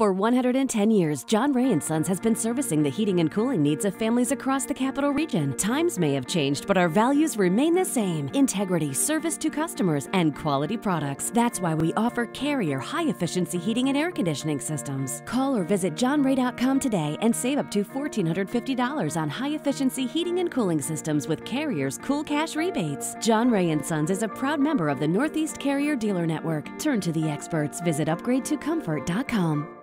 For 110 years, John Ray and Sons has been servicing the heating and cooling needs of families across the capital region. Times may have changed, but our values remain the same: integrity, service to customers, and quality products. That's why we offer Carrier high-efficiency heating and air conditioning systems. Call or visit johnray.com today and save up to $1450 on high-efficiency heating and cooling systems with Carrier's Cool Cash rebates. John Ray and Sons is a proud member of the Northeast Carrier Dealer Network. Turn to the experts. Visit upgradetocomfort.com.